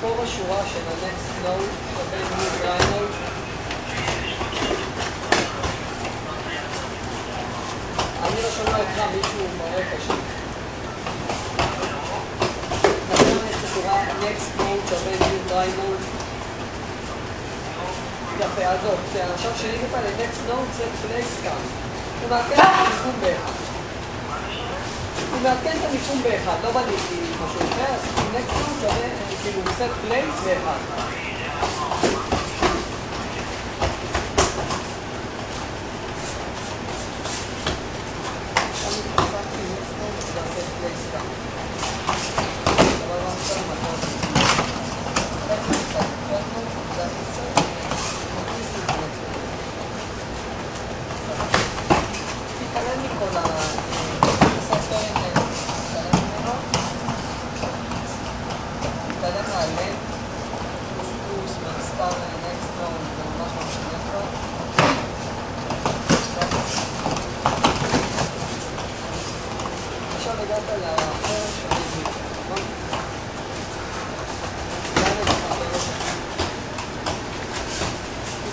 פה בשורה של ה-next node שווה new node אני לא שומע אותך מישהו ברקע שלי. נכון יש בצורה next node שווה new node יפה, עזוב, עכשיו כשאני כבר ל-next node זה place. הוא מעדכן את המיקום באחד. הוא מעדכן את המיקום באחד, לא בניתי משהו אחר, אז node שווה, כאילו, set place באחד.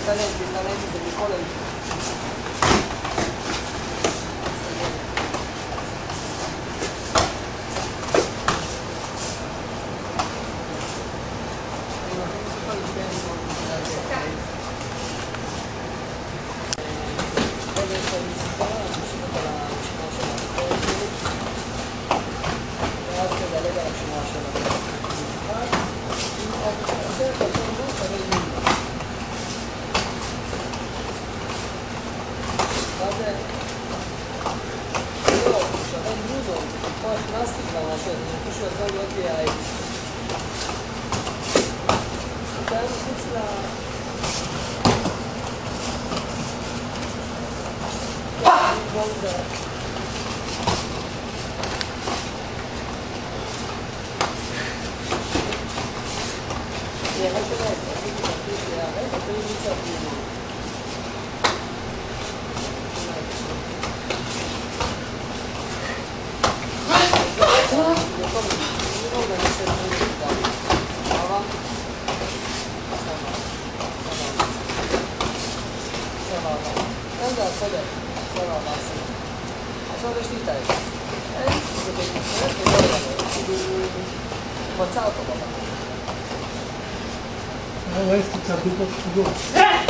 Excelente, excelente, excelente. Yeah, that's right. 現在は背で空をまっすぐ足を出していきたいです続けていきますね手前まで持ち合うとこまで Ela vai escutar dupla figura.